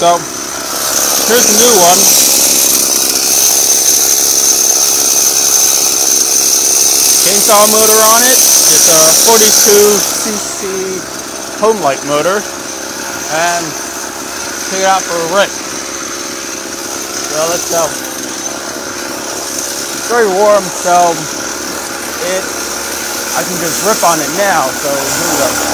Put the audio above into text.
So here's the new one. Chainsaw motor on it. It's a 42cc Homelite motor. And take it out for a rip. So let's go. It's very warm, so it I can just rip on it now. So here we go.